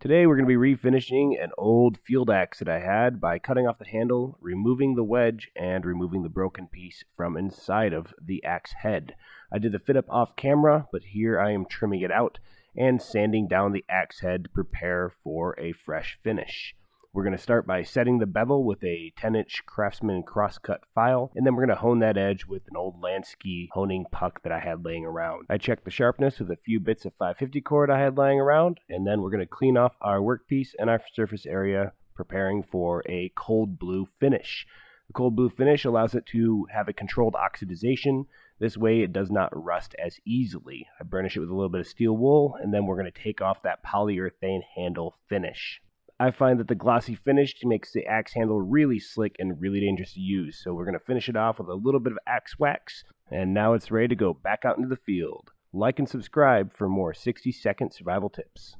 Today we're going to be refinishing an old field axe that I had by cutting off the handle, removing the wedge, and removing the broken piece from inside of the axe head. I did the fit up off camera, but here I am trimming it out and sanding down the axe head to prepare for a fresh finish. We're going to start by setting the bevel with a 10 inch Craftsman crosscut file, and then we're going to hone that edge with an old Lansky honing puck that I had laying around. I checked the sharpness with a few bits of 550 cord I had lying around, and then we're going to clean off our workpiece and our surface area, preparing for a cold blue finish. The cold blue finish allows it to have a controlled oxidization. This way it does not rust as easily. I burnish it with a little bit of steel wool, and then we're going to take off that polyurethane handle finish. I find that the glossy finish makes the axe handle really slick and really dangerous to use. So we're going to finish it off with a little bit of axe wax. And now it's ready to go back out into the field. Like and subscribe for more 60 second survival tips.